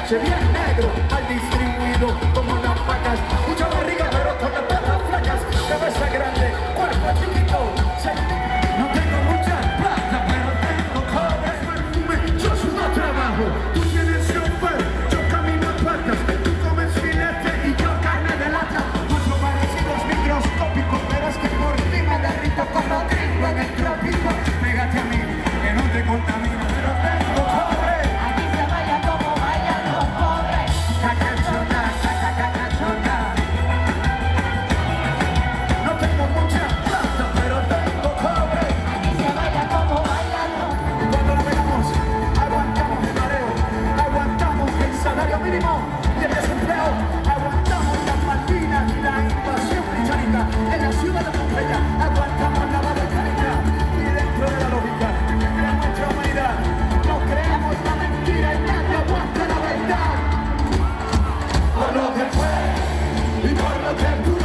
Action, yeah, agro, al distrito. American